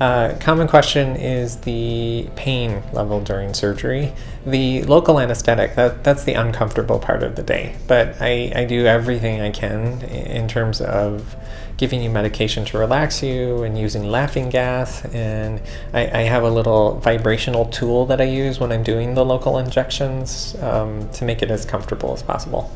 Uh, common question is the pain level during surgery. The local anesthetic, that, that's the uncomfortable part of the day. But I, I do everything I can in terms of giving you medication to relax you and using laughing gas. And I, I have a little vibrational tool that I use when I'm doing the local injections um, to make it as comfortable as possible.